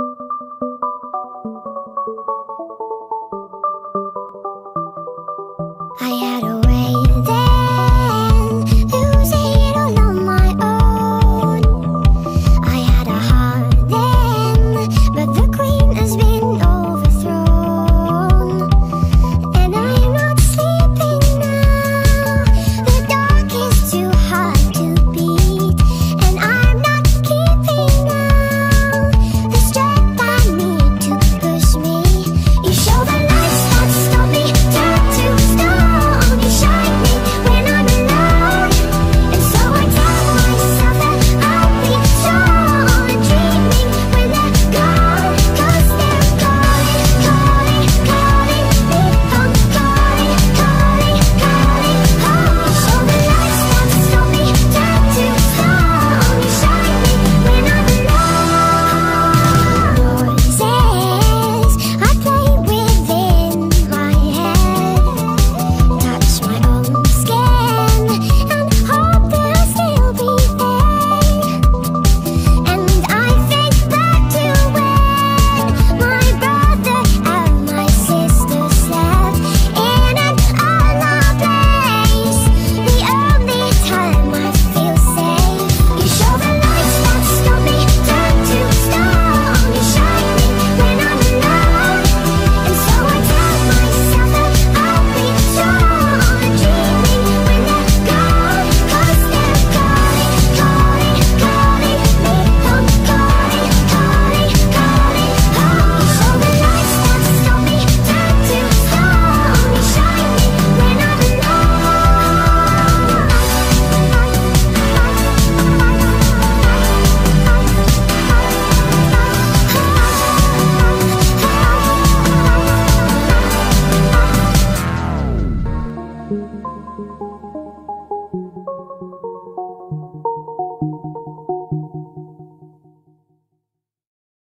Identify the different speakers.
Speaker 1: I have